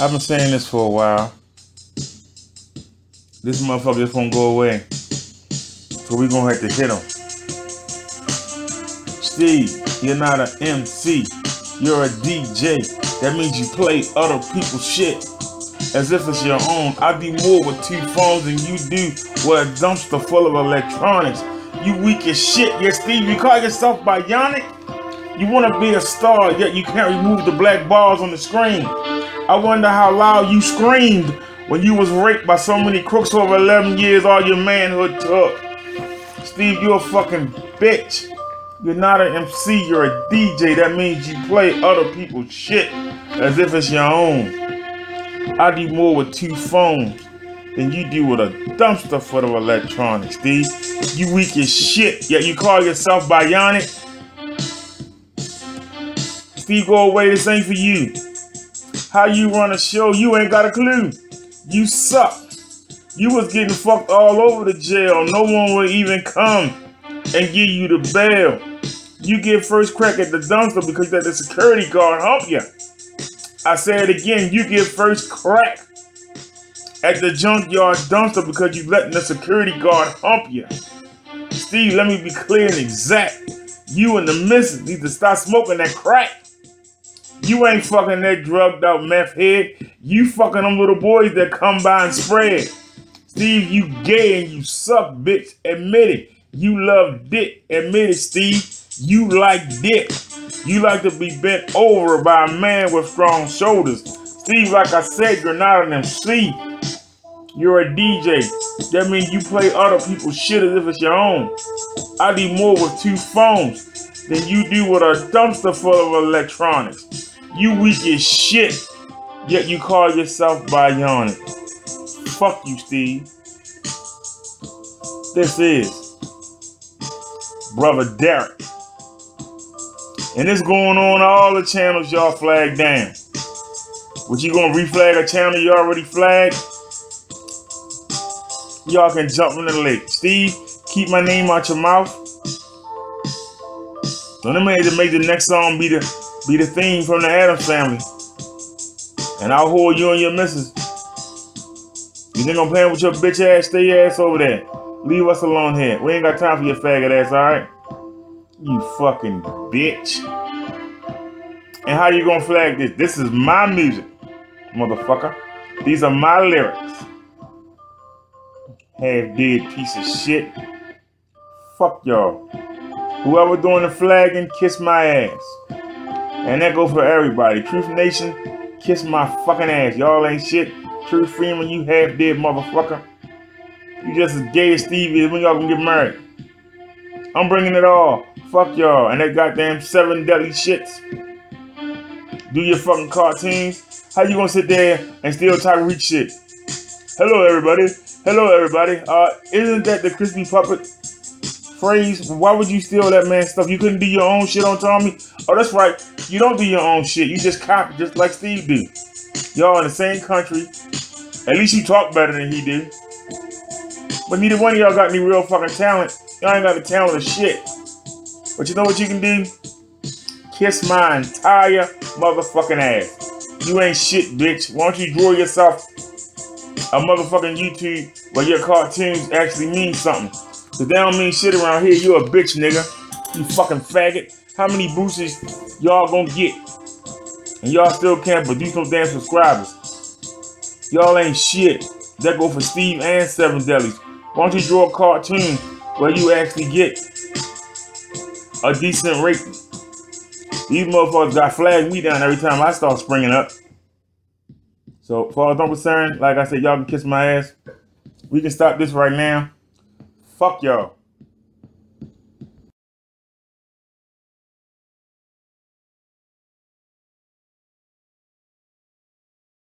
I've been saying this for a while. This motherfucker just won't go away. So we're gonna have to hit him. Steve, you're not an MC. You're a DJ. That means you play other people's shit as if it's your own. I do more with two phones than you do with a dumpster full of electronics. You weak as shit. Yeah, Steve, you call yourself bionic? You want to be a star, yet you can't remove the black bars on the screen. I wonder how loud you screamed when you was raped by so many crooks over 11 years all your manhood took. Steve, you're a fucking bitch. You're not an MC, you're a DJ. That means you play other people's shit as if it's your own. I do more with two phones than you do with a dumpster full of electronics, Steve. You weak as shit, yet you call yourself bionic. Steve, go away, this ain't for you. How you run a show, you ain't got a clue. You suck. You was getting fucked all over the jail. No one would even come and give you the bail. You get first crack at the dumpster because that the security guard hump you. I say it again, you get first crack at the junkyard dumpster because you letting the security guard hump you. Steve, let me be clear and exact. You and the missus need to stop smoking that crack. You ain't fucking that drugged out meth head. You fucking them little boys that come by and spread. Steve, you gay and you suck, bitch. Admit it. You love dick. Admit it, Steve. You like dick. You like to be bent over by a man with strong shoulders. Steve, like I said, you're not an MC. You're a DJ. That means you play other people's shit as if it's your own. I do more with two phones than you do with a dumpster full of electronics. You weak as shit, yet you call yourself bionic. Fuck you, Steve. This is Brother Derrick. And it's going on all the channels y'all flagged down. What you gonna reflag a channel you already flagged? Y'all can jump in the lake. Steve, keep my name out your mouth. Don't even make the next song be the be the theme from the Addams family. And I'll hold you and your missus. You think I'm playing with your bitch ass? Stay your ass over there. Leave us alone here. We ain't got time for your faggot ass, alright? You fucking bitch. And how you gonna flag this? This is my music, motherfucker. These are my lyrics. Half dead piece of shit. Fuck y'all. Whoever doing the flagging, kiss my ass. And that goes for everybody. Truth Nation, kiss my fucking ass. Y'all ain't shit. Truth Freeman, you half dead motherfucker. You just as gay as Stevie when y'all gonna get married. I'm bringing it all. Fuck y'all. And that goddamn seven deadly shits. Do your fucking cartoons. How you gonna sit there and steal Tyreek shit? Hello, everybody. Hello, everybody. Uh, isn't that the crispy puppet phrase? Why would you steal that man's stuff? You couldn't do your own shit on Tommy? Oh, that's right. You don't do your own shit. You just copy just like Steve do. Y'all in the same country. At least you talk better than he do. But neither one of y'all got any real fucking talent. Y'all ain't got the talent of shit. But you know what you can do? Kiss my entire motherfucking ass. You ain't shit, bitch. Why don't you draw yourself a motherfucking YouTube where your cartoons actually mean something? Cause they don't mean shit around here. You a bitch, nigga. You fucking faggot. How many boosters y'all gonna get? And y'all still can't produce no damn subscribers. Y'all ain't shit. That go for Steve and Seven Delis. Why don't you draw a cartoon where you actually get a decent rating? These motherfuckers got flagged me down every time I start springing up. So, far as I'm concerned, like I said, y'all can kiss my ass. We can stop this right now. Fuck y'all.